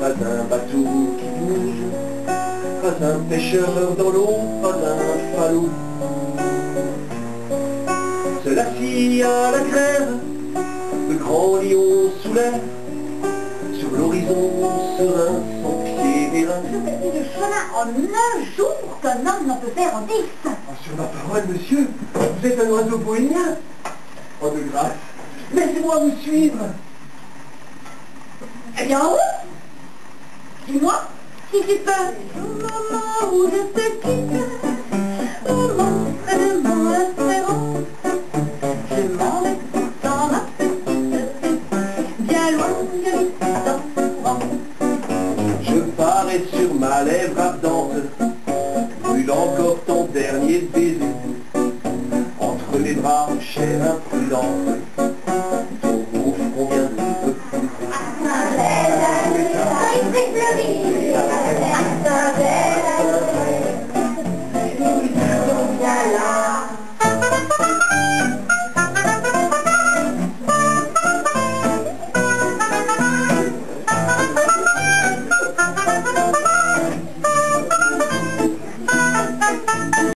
pas un bateau qui bouge, pas un pêcheur dans l'eau, pas un falot. Seul assis à la grève, le grand lion sous l'air, sur l'horizon serein, son pied d'airain. Je fais plus de chemin en un jour qu'un homme n'en peut faire en dix. Ah, sur ma parole, monsieur, vous êtes un oiseau bohémien. Oh, de grâce, laissez-moi vous suivre. Eh bien, oui. Dis-moi, si tu peux. Au moment où je te quitte, Je parais sur ma lèvre ardente, brûle encore ton dernier baiser. Entre les bras, chère imprudente, ton beau front vient de me